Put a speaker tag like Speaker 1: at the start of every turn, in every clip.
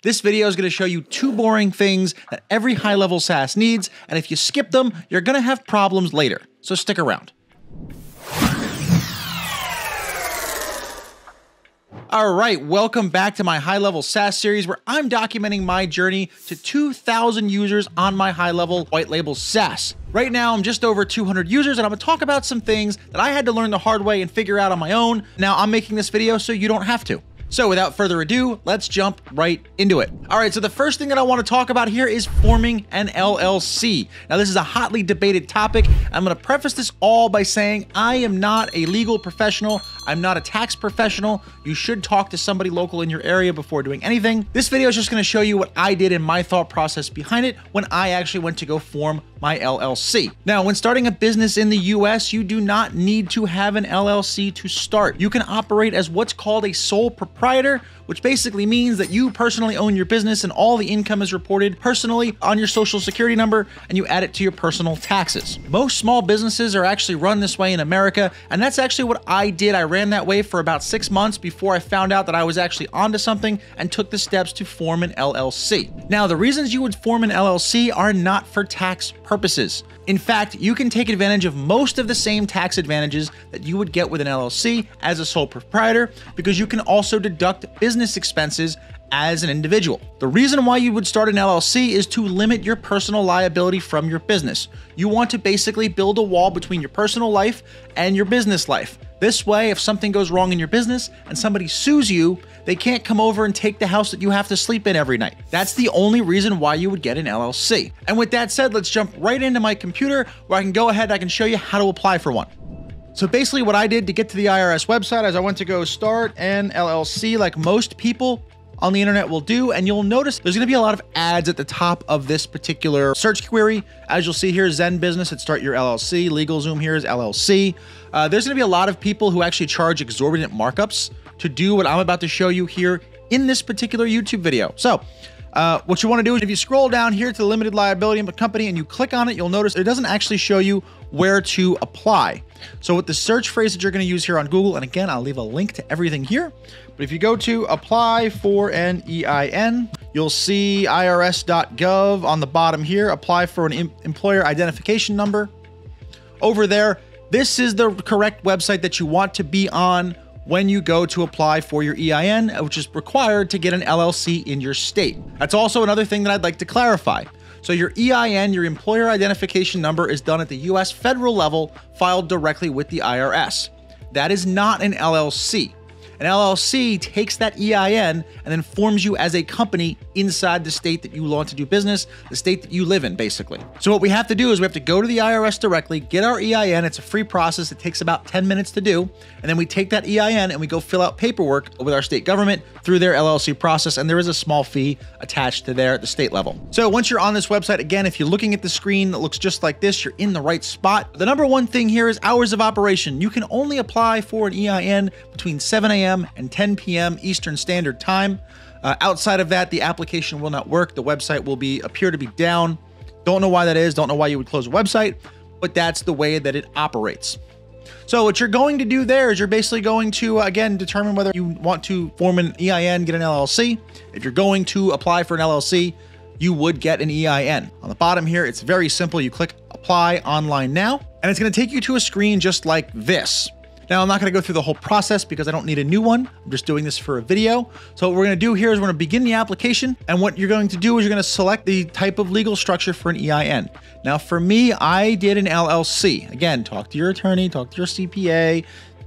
Speaker 1: This video is going to show you two boring things that every HighLevel SaaS needs, and if you skip them, you're going to have problems later. So stick around. All right, welcome back to my HighLevel SaaS series where I'm documenting my journey to 2,000 users on my HighLevel white label SaaS. Right now, I'm just over 200 users, and I'm gonna talk about some things that I had to learn the hard way and figure out on my own. Now, I'm making this video so you don't have to. So without further ado, let's jump right into it. All right, so the first thing that I want to talk about here is forming an LLC. Now, this is a hotly debated topic. I'm going to preface this all by saying I am not a legal professional. I'm not a tax professional. You should talk to somebody local in your area before doing anything. This video is just going to show you what I did in my thought process behind it when I actually went to go form my LLC. Now, when starting a business in the US, you do not need to have an LLC to start. You can operate as what's called a sole proprietor, proprietor which basically means that you personally own your business and all the income is reported personally on your social security number and you add it to your personal taxes. Most small businesses are actually run this way in America, and that's actually what I did. I ran that way for about six months before I found out that I was actually onto something and took the steps to form an LLC. Now, the reasons you would form an LLC are not for tax purposes. In fact, you can take advantage of most of the same tax advantages that you would get with an LLC as a sole proprietor because you can also deduct business expenses as an individual. The reason why you would start an LLC is to limit your personal liability from your business. You want to basically build a wall between your personal life and your business life. This way, if something goes wrong in your business and somebody sues you, they can't come over and take the house that you have to sleep in every night. That's the only reason why you would get an LLC. And with that said, let's jump right into my computer where I can go ahead I can show you how to apply for one. So basically what I did to get to the IRS website is I went to go start an LLC like most people on the internet will do. And you'll notice there's going to be a lot of ads at the top of this particular search query. As you'll see here, ZenBusiness, at Start Your LLC. LegalZoom here is LLC. Uh, there's going to be a lot of people who actually charge exorbitant markups to do what I'm about to show you here in this particular YouTube video. So uh, what you want to do is if you scroll down here to the limited liability company and you click on it, you'll notice it doesn't actually show you where to apply. So with the search phrase that you're going to use here on Google, and again, I'll leave a link to everything here. But if you go to apply for an EIN, you'll see irs.gov on the bottom here, apply for an em employer identification number. Over there, this is the correct website that you want to be on when you go to apply for your EIN, uh, which is required to get an LLC in your state. That's also another thing that I'd like to clarify. So your EIN, your employer identification number, is done at the US federal level, filed directly with the IRS. That is not an LLC. An LLC takes that EIN and then forms you as a company inside the state that you want to do business, the state that you live in, basically. So what we have to do is we have to go to the IRS directly, get our EIN. It's a free process. It takes about 10 minutes to do. And then we take that EIN and we go fill out paperwork with our state government through their LLC process. And there is a small fee attached to there at the state level. So once you're on this website, again, if you're looking at the screen that looks just like this, you're in the right spot. The number one thing here is hours of operation. You can only apply for an EIN between 7 a.m a.m. and 10 p.m. Eastern Standard Time. Uh, outside of that, the application will not work. The website will be appear to be down. Don't know why that is. Don't know why you would close a website, but that's the way that it operates. So what you're going to do there is you're basically going to, again, determine whether you want to form an EIN, get an LLC. If you're going to apply for an LLC, you would get an EIN. On the bottom here, it's very simple. You click apply online now, and it's going to take you to a screen just like this. Now, I'm not going to go through the whole process because I don't need a new one. I'm just doing this for a video. So what we're going to do here is we're to begin the application. And what you're going to do is you're going to select the type of legal structure for an EIN. Now, for me, I did an LLC. Again, talk to your attorney, talk to your CPA,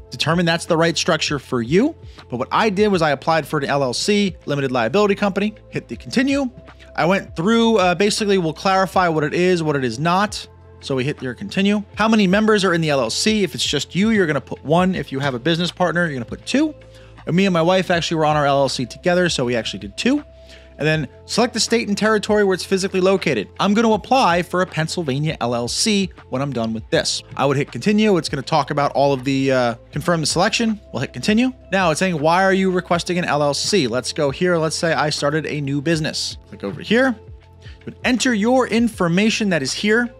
Speaker 1: determine that's the right structure for you. But what I did was I applied for an LLC, limited liability company, hit the continue. I went through, uh, basically, we'll clarify what it is, what it is not. So we hit your continue. How many members are in the LLC? If it's just you, you're to put one. If you have a business partner, you're to put two. And me and my wife actually were on our LLC together, so we actually did two. And then select the state and territory where it's physically located. I'm to apply for a Pennsylvania LLC when I'm done with this. I would hit continue. It's to talk about all of the, uh, confirm the selection. We'll hit continue. Now it's saying, why are you requesting an LLC? Let's go here. Let's say I started a new business. Click over here. You would Enter your information that is here.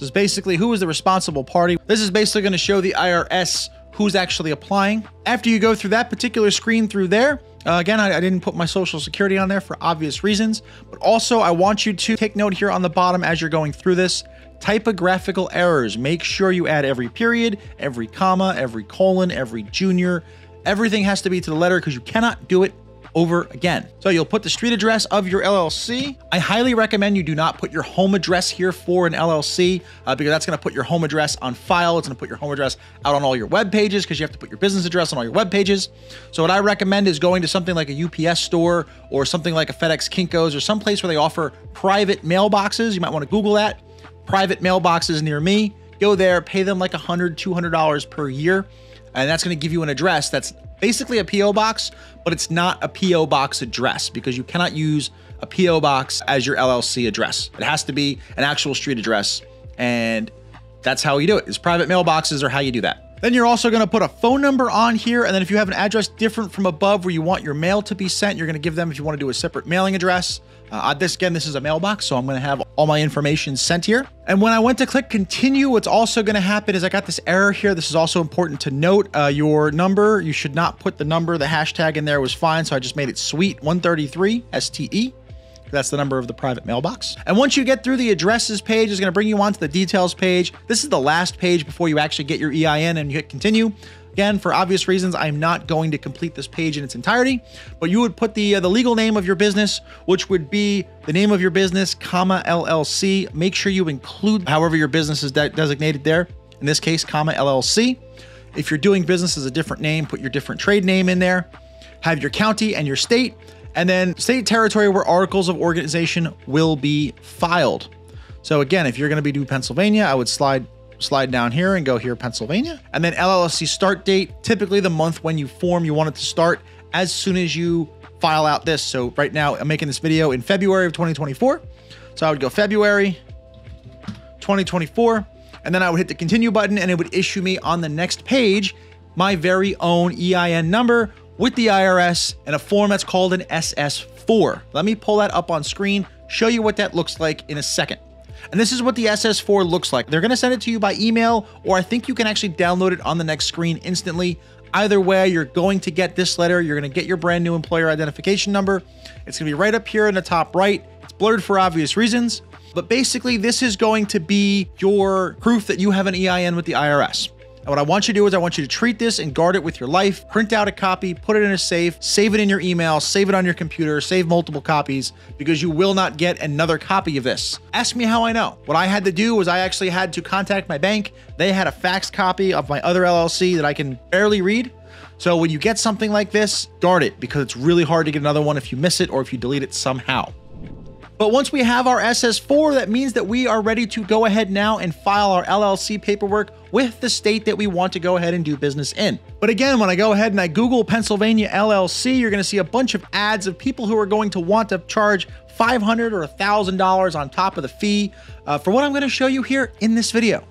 Speaker 1: Is basically who is the responsible party. This is basically going to show the IRS who's actually applying. After you go through that particular screen through there, Uh, again, I, I, didn't put my social security on there for obvious reasons, but also I want you to take note here on the bottom as you're going through this. Typographical errors. Make sure you add every period, every comma, every colon, every junior. Everything has to be to the letter because you cannot do it over again. So you'll put the street address of your LLC. I highly recommend you do not put your home address here for an LLC uh, because that's going to put your home address on file. It's going to put your home address out on all your web pages because you have to put your business address on all your web pages. So what I recommend is going to something like a UPS store or something like a FedEx Kinko's or some place where they offer private mailboxes. You might want to Google that. Private mailboxes near me. Go there, pay them like $100, $200 per year. And that's going to give you an address that's basically a PO box, but it's not a PO box address because you cannot use a PO box as your LLC address. It has to be an actual street address, and that's how you do it. Is private mailboxes are how you do that. Then you're also going to put a phone number on here. And then if you have an address different from above where you want your mail to be sent, you're going to give them if you want to do a separate mailing address. Uh, this again, this is a mailbox, so I'm going to have all my information sent here. And when I went to click continue, what's also going to happen is I got this error here. This is also important to note. Uh, your number, you should not put the number. The hashtag in there was fine, so I just made it suite 133 STE. That's the number of the private mailbox. And once you get through the addresses page, it's going to bring you onto the details page. This is the last page before you actually get your EIN and you hit continue. Again, for obvious reasons, I'm not going to complete this page in its entirety, but you would put the uh, the legal name of your business, which would be the name of your business, comma LLC. Make sure you include however your business is de designated there. In this case, comma LLC. If you're doing business as a different name, put your different trade name in there. Have your county and your state, and then state territory where articles of organization will be filed. So again, if you're going to be doing Pennsylvania, I would slide slide down here and go here, Pennsylvania. And then LLC start date, typically the month when you form, you want it to start as soon as you file out this. So right now I'm making this video in February of 2024. So I would go February 2024, and then I would hit the continue button and it would issue me on the next page my very own EIN number with the IRS and a form that's called an SS4. Let me pull that up on screen, show you what that looks like in a second. And this is what the SS4 looks like. They're going to send it to you by email, or I think you can actually download it on the next screen instantly. Either way, you're going to get this letter. You're going to get your brand new employer identification number. It's going to be right up here in the top right. It's blurred for obvious reasons. But basically, this is going to be your proof that you have an EIN with the IRS. And what I want you to do is I want you to treat this and guard it with your life. Print out a copy, put it in a safe, save it in your email, save it on your computer, save multiple copies because you will not get another copy of this. Ask me how I know. What I had to do was I actually had to contact my bank. They had a fax copy of my other LLC that I can barely read. So when you get something like this, guard it because it's really hard to get another one if you miss it or if you delete it somehow. But once we have our SS4, that means that we are ready to go ahead now and file our LLC paperwork with the state that we want to go ahead and do business in. But again, when I go ahead and I Google Pennsylvania LLC, you're going to see a bunch of ads of people who are going to want to charge $500 or $1,000 on top of the fee uh, for what I'm going to show you here in this video.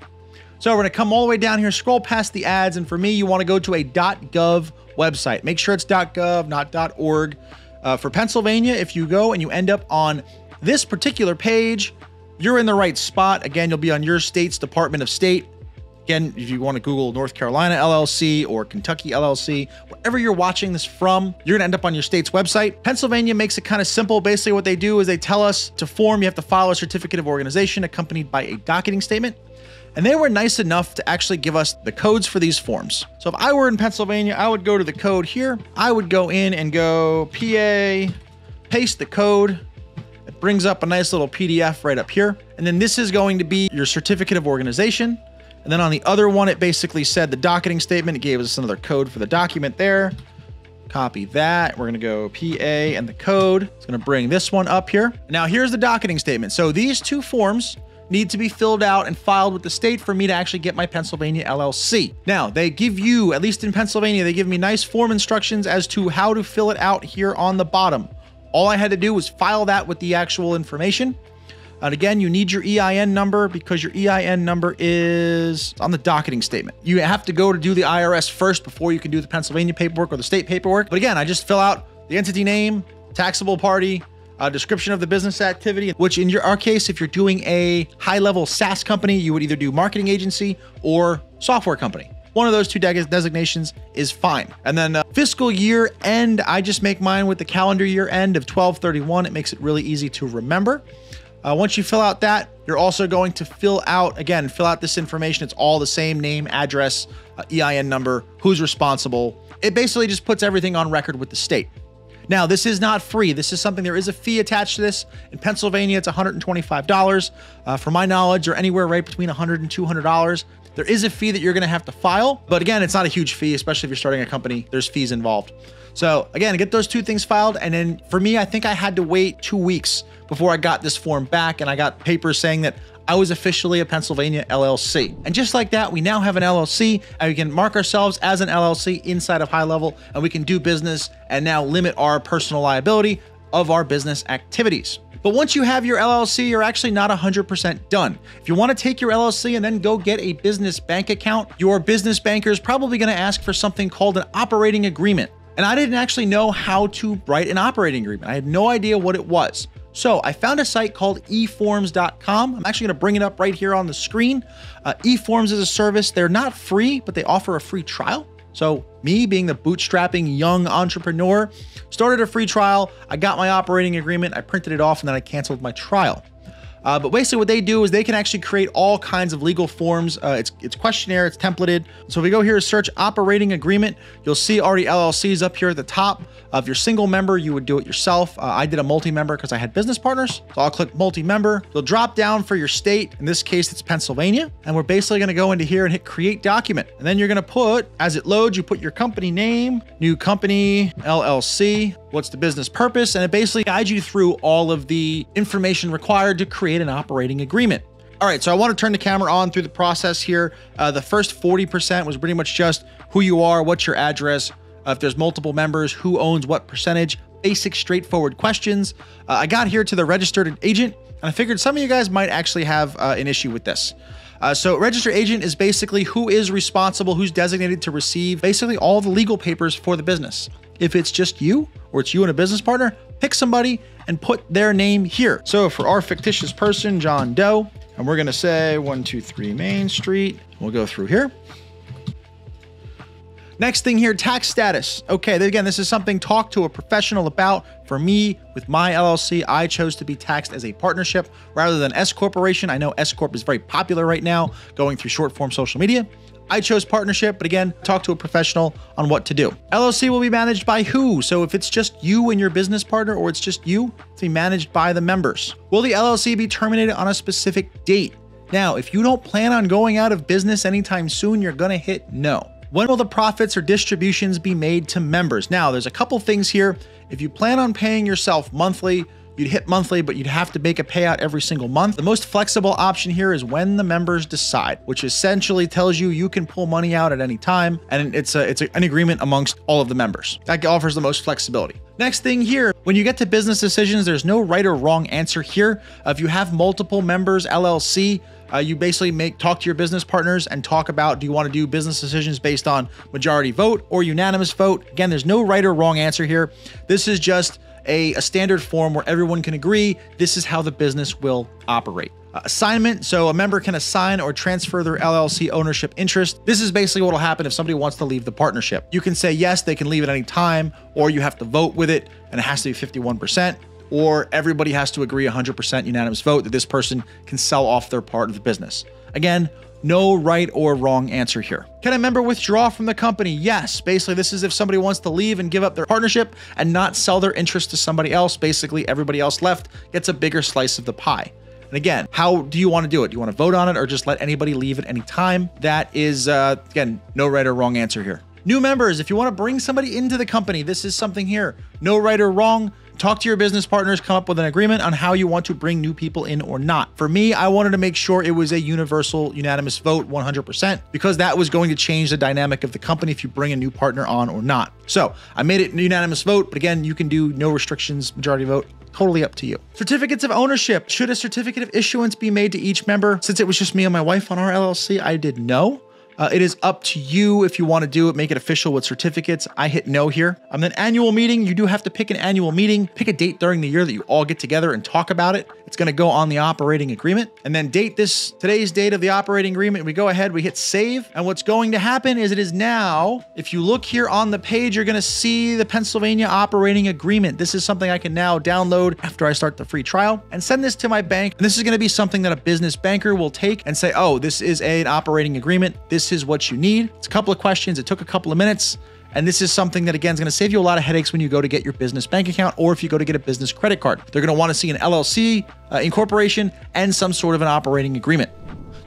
Speaker 1: So we're to come all the way down here, scroll past the ads, and for me, you want to go to a .gov website. Make sure it's .gov, not .org. Uh, for Pennsylvania, if you go and you end up on this particular page, you're in the right spot. Again, you'll be on your state's Department of State. Again, if you want to Google North Carolina LLC or Kentucky LLC, wherever you're watching this from, you're going to end up on your state's website. Pennsylvania makes it kind of simple. Basically, what they do is they tell us to form, you have to file a certificate of organization accompanied by a docketing statement. And they were nice enough to actually give us the codes for these forms. So if I were in Pennsylvania, I would go to the code here. I would go in and go PA, paste the code, brings up a nice little PDF right up here. And then this is going to be your certificate of organization. And then on the other one, it basically said the docketing statement. It gave us another code for the document there. Copy that. We're going to go PA and the code. It's going to bring this one up here. Now here's the docketing statement. So these two forms need to be filled out and filed with the state for me to actually get my Pennsylvania LLC. Now, they give you, at least in Pennsylvania, they give me nice form instructions as to how to fill it out here on the bottom. All I had to do was file that with the actual information. And again, you need your EIN number because your EIN number is on the docketing statement. You have to go to do the IRS first before you can do the Pennsylvania paperwork or the state paperwork. But again, I just fill out the entity name, taxable party, a description of the business activity, which in your our case, if you're doing a HighLevel SaaS company, you would either do marketing agency or software company. One of those two designations is fine. And then uh, fiscal year end, I just make mine with the calendar year end of 1231. It makes it really easy to remember. Uh, once you fill out that, you're also going to fill out, again, fill out this information. It's all the same name, address, uh, EIN number, who's responsible. It basically just puts everything on record with the state. Now, this is not free. This is something, there is a fee attached to this. In Pennsylvania, it's $125. Uh, for my knowledge, or anywhere right between $100 and $200. There is a fee that you're gonna have to file, but again, it's not a huge fee, especially if you're starting a company, there's fees involved. So again, get those two things filed. And then for me, I think I had to wait two weeks before I got this form back and I got papers saying that I was officially a Pennsylvania LLC. And just like that, we now have an LLC and we can mark ourselves as an LLC inside of HighLevel and we can do business and now limit our personal liability of our business activities. But once you have your LLC, you're actually not 100% done. If you want to take your LLC and then go get a business bank account, your business banker is probably going to ask for something called an operating agreement. And I didn't actually know how to write an operating agreement. I had no idea what it was. So I found a site called eforms.com. I'm actually going to bring it up right here on the screen. Uh, eForms is a service. They're not free, but they offer a free trial. So me being the bootstrapping young entrepreneur, started a free trial. I got my operating agreement. I printed it off and then I canceled my trial. Uh, but basically what they do is they can actually create all kinds of legal forms. Uh, it's, it's questionnaire, it's templated. So if we go here to search operating agreement, you'll see already LLCs up here at the top. Uh, if you're single member, you would do it yourself. Uh, I did a multi-member because I had business partners. So I'll click multi-member. You'll drop down for your state. In this case, it's Pennsylvania. And we're basically going to go into here and hit create document. And then you're going to put, as it loads, you put your company name, new company, LLC, what's the business purpose, and it basically guides you through all of the information required to create an operating agreement. All right, so I want to turn the camera on through the process here. Uh, the first 40% was pretty much just who you are, what's your address, uh, if there's multiple members, who owns what percentage, basic straightforward questions. Uh, I got here to the registered agent, and I figured some of you guys might actually have uh, an issue with this. Uh, so registered agent is basically who is responsible, who's designated to receive basically all the legal papers for the business. If it's just you or it's you and a business partner, pick somebody and put their name here. So for our fictitious person, John Doe, and we're gonna say 123 Main Street, we'll go through here. Next thing here, tax status. Okay, again, this is something talk to a professional about. For me, with my LLC, I chose to be taxed as a partnership rather than S corporation. I know S corp is very popular right now, going through short form social media. I chose partnership, but again, talk to a professional on what to do. LLC will be managed by who? So if it's just you and your business partner, or it's just you, it's be managed by the members. Will the LLC be terminated on a specific date? Now, if you don't plan on going out of business anytime soon, you're gonna hit no. When will the profits or distributions be made to members? Now, there's a couple things here. If you plan on paying yourself monthly, You'd hit monthly, but you'd have to make a payout every single month. The most flexible option here is when the members decide, which essentially tells you you can pull money out at any time, and it's a, it's a, an agreement amongst all of the members. That offers the most flexibility. Next thing here, when you get to business decisions, there's no right or wrong answer here. Uh, if you have multiple members, LLC, uh, you basically make talk to your business partners and talk about do you want to do business decisions based on majority vote or unanimous vote. Again, there's no right or wrong answer here. This is just a, a standard form where everyone can agree this is how the business will operate. Uh, assignment, so a member can assign or transfer their LLC ownership interest. This is basically what will happen if somebody wants to leave the partnership. You can say yes, they can leave at any time, or you have to vote with it, and it has to be 51% or everybody has to agree 100% unanimous vote that this person can sell off their part of the business. Again, no right or wrong answer here. Can a member withdraw from the company? Yes. Basically, this is if somebody wants to leave and give up their partnership and not sell their interest to somebody else. Basically, everybody else left gets a bigger slice of the pie. And again, how do you want to do it? Do you want to vote on it or just let anybody leave at any time? That is, uh, again, no right or wrong answer here. New members, if you want to bring somebody into the company, this is something here. No right or wrong talk to your business partners, come up with an agreement on how you want to bring new people in or not. For me, I wanted to make sure it was a universal, unanimous vote 100% because that was going to change the dynamic of the company if you bring a new partner on or not. So I made it a unanimous vote, but again, you can do no restrictions, majority vote, totally up to you. Certificates of ownership. Should a certificate of issuance be made to each member? Since it was just me and my wife on our LLC, I did no. Uh, it is up to you if you want to do it, make it official with certificates. I hit no here. And an annual meeting, you do have to pick an annual meeting, pick a date during the year that you all get together and talk about it. It's going to go on the operating agreement and then date this today's date of the operating agreement. We go ahead, we hit save. And what's going to happen is it is now, if you look here on the page, you're going to see the Pennsylvania operating agreement. This is something I can now download after I start the free trial and send this to my bank. And this is going to be something that a business banker will take and say, oh, this is an operating agreement. This is what you need. It's a couple of questions. It took a couple of minutes. And this is something that, again, is going to save you a lot of headaches when you go to get your business bank account or if you go to get a business credit card. They're going to want to see an LLC, uh, incorporation, and some sort of an operating agreement.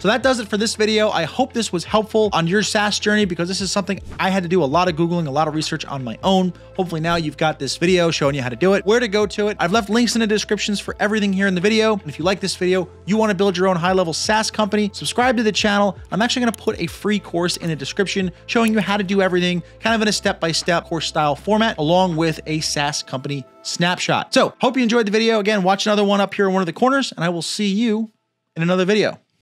Speaker 1: So that does it for this video. I hope this was helpful on your SaaS journey because this is something I had to do a lot of Googling, a lot of research on my own. Hopefully now you've got this video showing you how to do it, where to go to it. I've left links in the descriptions for everything here in the video. And if you like this video, you want to build your own HighLevel SaaS company, subscribe to the channel. I'm actually going to put a free course in the description showing you how to do everything kind of in a step-by-step -step course style format along with a SaaS company snapshot. So hope you enjoyed the video. Again, watch another one up here in one of the corners and I will see you in another video.